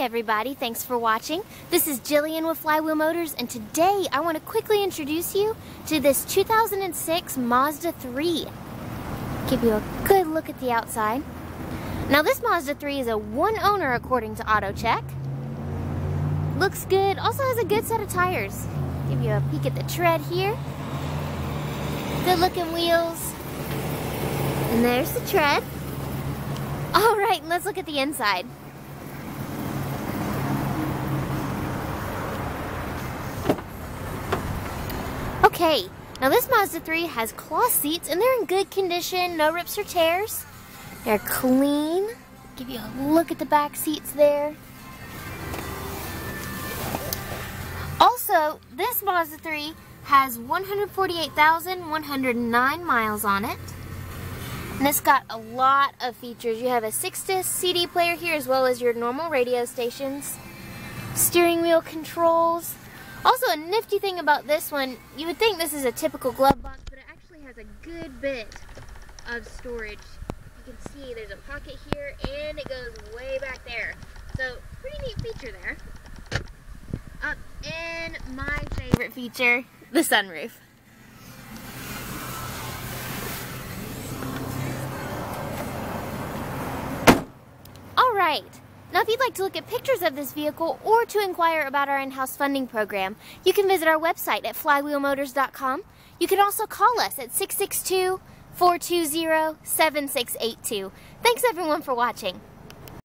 everybody, thanks for watching. This is Jillian with Flywheel Motors and today I want to quickly introduce you to this 2006 Mazda 3. Give you a good look at the outside. Now this Mazda 3 is a one owner according to AutoCheck. Looks good, also has a good set of tires. Give you a peek at the tread here. Good looking wheels. And there's the tread. All right, let's look at the inside. Okay, now this Mazda 3 has cloth seats and they're in good condition, no rips or tears. They're clean. Give you a look at the back seats there. Also, this Mazda 3 has 148,109 miles on it. And it's got a lot of features. You have a 6-disc CD player here as well as your normal radio stations. Steering wheel controls. Also a nifty thing about this one, you would think this is a typical glove box, but it actually has a good bit of storage. You can see there's a pocket here and it goes way back there. So pretty neat feature there. Up and my favorite feature, the sunroof. All right. Now, if you'd like to look at pictures of this vehicle or to inquire about our in-house funding program, you can visit our website at flywheelmotors.com. You can also call us at 662 420 7682. Thanks everyone for watching.